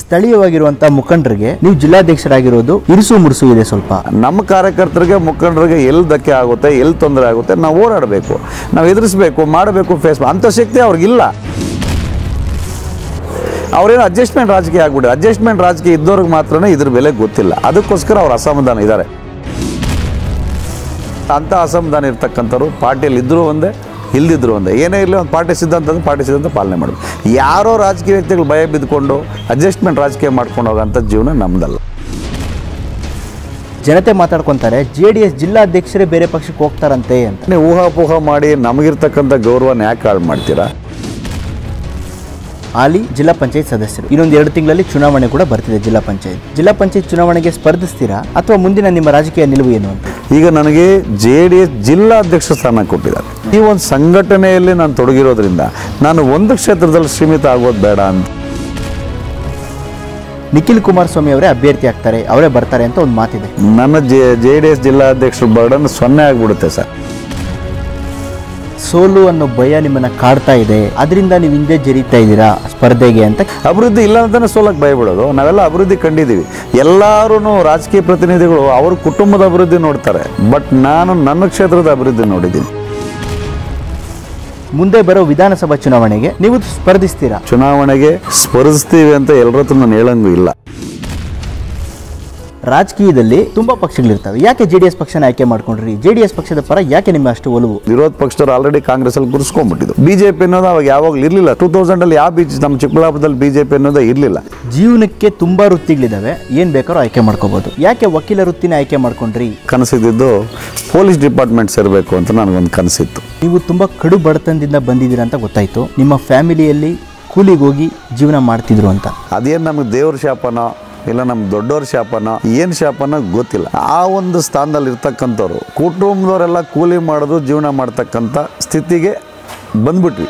ಸ್ಥಳೀಯವಾಗಿರುವಂತ ಮುಖಂಡರಿಗೆ ನೀವು ಜಿಲ್ಲಾಧ್ಯಕ್ಷರಾಗಿರೋದು ಇರಿಸು ಮುರುಸು ಇದೆ ಸ್ವಲ್ಪ. ನಮ್ಮ ಕಾರ್ಯಕರ್ತರಿಗೆ, ಮುಖಂಡರಿಗೆ ಎಲ್ಲಿ ಧಕ್ಕೆ ಆಗುತ್ತೆ ಎಲ್ಲಿ ತೊಂದರೆ ಆಗುತ್ತೆ, ನಾವು ಓಡಾಡಬೇಕು ನಾವು ಎದುರಿಸಬೇಕು, ಮಾಡಬೇಕು ಫೇಸ್ ಅಂತ ಶಕ್ತಿ ಅವ್ರಿಗಿಲ್ಲ. ಅವ್ರೇನು ಅಡ್ಜಸ್ಟ್ಮೆಂಟ್ ರಾಜಕೀಯ ಆಗ್ಬಿಟ್ಟು ಅಡ್ಜಸ್ಟ್ಮೆಂಟ್ ರಾಜಕೀಯ ಇದ್ದವ್ರಿಗೆ ಮಾತ್ರ ಇದ್ರ ಬೆಲೆ ಗೊತ್ತಿಲ್ಲ. ಅದಕ್ಕೋಸ್ಕರ ಅವ್ರು ಅಸಮಾಧಾನ ಇದ್ದಾರೆ. ಅಂಥ ಅಸಮಾಧಾನ ಇರ್ತಕ್ಕಂಥವ್ರು ಪಾರ್ಟಿಯಲ್ಲಿ ಇದ್ದರೂ ಒಂದೇ ಇಲ್ದಿದ್ರು ಒಂದು. ಏನೇ ಇರಲಿ ಒಂದು ಪಾರ್ಟಿ ಸಿದ್ಧಾಂತ ಪಾರ್ಟಿ ಸಿದ್ಧಾಂತ ಪಾಲನೆ ಮಾಡಬೇಕು. ಯಾರೋ ರಾಜಕೀಯ ವ್ಯಕ್ತಿಗಳು ಭಯ ಬಿದ್ದುಕೊಂಡು ಅಡ್ಜಸ್ಟ್ಮೆಂಟ್ ರಾಜಕೀಯ ಮಾಡ್ಕೊಂಡು ಹೋಗೋಂಥ ಜೀವನ ನಮ್ಮದಲ್ಲ ಜನತೆ ಮಾತಾಡ್ಕೊತಾರೆ ಜೆ ಡಿ ಎಸ್ ಜಿಲ್ಲಾಧ್ಯಕ್ಷರೇ ಬೇರೆ ಪಕ್ಷಕ್ಕೆ ಹೋಗ್ತಾರಂತೆ ಅಂತ. ನೀವು ಊಹಾಪೋಹ ಮಾಡಿ ನಮಗಿರ್ತಕ್ಕಂಥ ಗೌರವನ ಯಾಕೆ ಹಾಳು ಮಾಡ್ತೀರಾ? ಹಾಲಿ ಜಿಲ್ಲಾ ಪಂಚಾಯತ್ ಸದಸ್ಯರು. ಇನ್ನೊಂದು ಎರಡು ತಿಂಗಳಲ್ಲಿ ಚುನಾವಣೆ ಕೂಡ ಬರ್ತಿದೆ ಜಿಲ್ಲಾ ಪಂಚಾಯತ್. ಜಿಲ್ಲಾ ಪಂಚಾಯತ್ ಚುನಾವಣೆಗೆ ಸ್ಪರ್ಧಿಸ್ತೀರಾ ಅಥವಾ ಮುಂದಿನ ನಿಮ್ಮ ರಾಜಕೀಯ ನಿಲುವು ಏನು ಅಂತ? ಈಗ ನನಗೆ ಜೆ ಡಿ ಎಸ್ ಜಿಲ್ಲಾಧ್ಯಕ್ಷ ಸ್ಥಾನ ಕೊಟ್ಟಿದ್ದಾರೆ. ಈ ಒಂದು ಸಂಘಟನೆಯಲ್ಲಿ ನಾನು ತೊಡಗಿರೋದ್ರಿಂದ ನಾನು ಒಂದು ಕ್ಷೇತ್ರದಲ್ಲಿ ಸೀಮಿತ ಆಗೋದು ಬೇಡ ಅಂತ. ನಿಖಿಲ್ ಕುಮಾರಸ್ವಾಮಿ ಅವರೇ ಅಭ್ಯರ್ಥಿ ಆಗ್ತಾರೆ ಅವರೇ ಬರ್ತಾರೆ ಅಂತ ಒಂದು ಮಾತಿದೆ. ನನ್ನ ಜೆ ಜೆ ಡಿ ಎಸ್ ಜಿಲ್ಲಾಧ್ಯಕ್ಷರ ಬರ್ಡನ್ ಸೊನ್ನೆ ಆಗಿಬಿಡುತ್ತೆ ಸರ್. ಸೋಲು ಅನ್ನೋ ಭಯ ನಿಮ್ಮನ್ನ ಕಾಡ್ತಾ ಇದೆ ಅದರಿಂದ ನೀವು ಹಿಂದೆ ಜರೀತಾ ಇದ್ದೀರಾ ಸ್ಪರ್ಧೆಗೆ ಅಂತ? ಅಭಿವೃದ್ಧಿ ಇಲ್ಲ ಅಂತಾನೆ ಸೋಲಕ್ಕೆ ಭಯಬಿಡೋದು ನಾವೆಲ್ಲ ಅಭಿವೃದ್ಧಿ ಕಂಡಿದ್ದೀವಿ. ಎಲ್ಲರೂ ರಾಜಕೀಯ ಪ್ರತಿನಿಧಿಗಳು ಅವ್ರ ಕುಟುಂಬದ ಅಭಿವೃದ್ಧಿ ನೋಡ್ತಾರೆ ಬಟ್ ನಾನು ನನ್ನ ಕ್ಷೇತ್ರದ ಅಭಿವೃದ್ಧಿ ನೋಡಿದ್ದೀನಿ. ಮುಂದೆ ಬರೋ ವಿಧಾನಸಭಾ ಚುನಾವಣೆಗೆ ನೀವು ಸ್ಪರ್ಧಿಸ್ತೀರಾ? ಚುನಾವಣೆಗೆ ಸ್ಪರ್ಧಿಸ್ತೀವಿ ಅಂತ ಎಲ್ಲರ ಹತ್ರ ನಾನು ಹೇಳಂಗೂ ಇಲ್ಲ. ರಾಜಕೀಯದಲ್ಲಿ ತುಂಬಾ ಪಕ್ಷಗಳಿರ್ತವೆ. ಯಾಕೆ ಜೆ ಡಿ ಎಸ್ ಪಕ್ಷನ ಆಯ್ಕೆ ಮಾಡ್ಕೊಂಡ್ರಿ? ಜೆ ಡಿ ಎಸ್ ಪಕ್ಷದ ಪರ ಯಾಕೆ ನಿಮ್ಮ ಅಷ್ಟು ಒಲವು? ವಿರೋಧ ಪಕ್ಷದವ್ರು ಆಲ್ರೆಡಿ ಕಾಂಗ್ರೆಸ್ ಅಲ್ಲಿ ಗುರುಸ್ಕೊಂಡ್ಬಿಟ್ಟಿದ್ದು. ಬಿಜೆಪಿ ಅನ್ನೋದು ಅವಾಗ ಯಾವಾಗಲೂ ಇರಲಿಲ್ಲ. ಟೂ ತೌಸಂಡ್ ಅಲ್ಲಿ ಯಾವ ಬೀಚ್ ನಮ್ಮ ಚಿಕ್ಕಬಳ್ಳಾಪುರದಲ್ಲಿ ಬಿಜೆಪಿ ಅನ್ನೋದೇ ಇರಲಿಲ್ಲ. ಜೀವನಕ್ಕೆ ತುಂಬಾ ವೃತ್ತಿಗಳಿದಾವೆ. ಏನ್ ಬೇಕಾದ್ರೂ ಆಯ್ಕೆ ಮಾಡ್ಕೋಬಹುದು ಯಾಕೆ ವಕೀಲ ವೃತ್ತಿನ ಆಯ್ಕೆ ಮಾಡ್ಕೊಂಡ್ರಿ? ಕನಸಿದ್ದು ಪೊಲೀಸ್ ಡಿಪಾರ್ಟ್ಮೆಂಟ್ ಸೇರಬೇಕು ಅಂತ ನನಗೊಂದು ಕನಸಿತ್ತು. ನೀವು ತುಂಬಾ ಕಡು ಬಡತನದಿಂದ ಬಂದಿದ್ದೀರಾ ಅಂತ ಗೊತ್ತಾಯ್ತು. ನಿಮ್ಮ ಫ್ಯಾಮಿಲಿಯಲ್ಲಿ ಕೂಲಿಗೋಗಿ ಜೀವನ ಮಾಡ್ತಿದ್ರು ಅಂತ. ಅದೇನು ನಮಗೆ ದೇವ್ರ ಶಾಪನೋ? ಇಲ್ಲ ನಮ್ಮ ದೊಡ್ಡವ್ರ ಶಾಪನ, ಏನು ಶಾಪನ ಗೊತ್ತಿಲ್ಲ. ಆ ಒಂದು ಸ್ಥಾನದಲ್ಲಿ ಇರ್ತಕ್ಕಂಥವ್ರು, ಕುಟುಂಬದವರೆಲ್ಲ ಕೂಲಿ ಮಾಡೋದು, ಜೀವನ ಮಾಡ್ತಕ್ಕಂಥ ಸ್ಥಿತಿಗೆ ಬಂದ್ಬಿಟ್ವಿ.